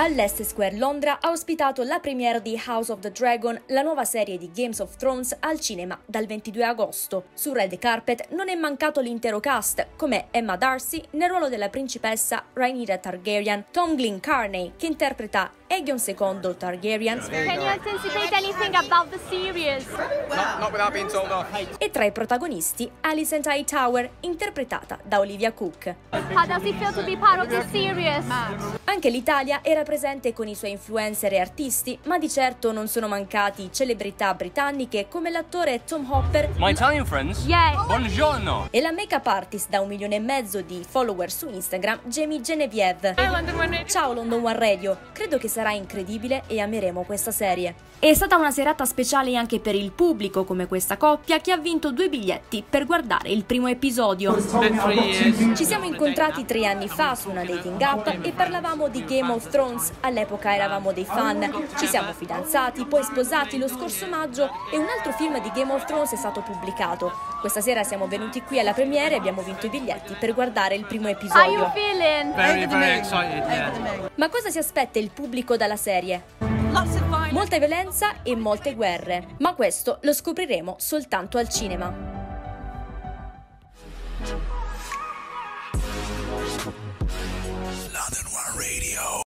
All'Est Square Londra ha ospitato la premiere di House of the Dragon, la nuova serie di Games of Thrones al cinema dal 22 agosto. Sul red carpet non è mancato l'intero cast, come Emma Darcy nel ruolo della principessa Rhaenyra Targaryen, Tom Glyn Carney che interpreta Aegon II Targaryen e tra i protagonisti Alicent Hightower interpretata da Olivia Cook. How does it feel to be part of the series? Anche l'Italia era presente con i suoi influencer e artisti, ma di certo non sono mancati celebrità britanniche come l'attore Tom Hopper My Italian friends? Yeah. Buongiorno! e la make-up artist da un milione e mezzo di follower su Instagram, Jamie Genevieve. Ciao London One Radio, credo che sarà incredibile e ameremo questa serie. È stata una serata speciale anche per il pubblico come questa coppia che ha vinto due biglietti per guardare il primo episodio. Ci siamo incontrati tre anni fa su una dating app e parlavamo di Game of Thrones. All'epoca eravamo dei fan. Ci siamo fidanzati, poi sposati lo scorso maggio e un altro film di Game of Thrones è stato pubblicato. Questa sera siamo venuti qui alla premiere e abbiamo vinto i biglietti per guardare il primo episodio. Very, very excited, yeah. Ma cosa si aspetta il pubblico dalla serie? Molta violenza e molte guerre, ma questo lo scopriremo soltanto al cinema.